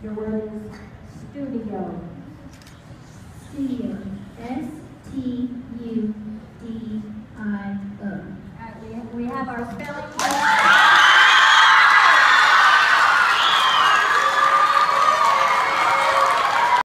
Your word is studio. Studio. S-T-U-D-I-O. All uh, right, we, we have our spelling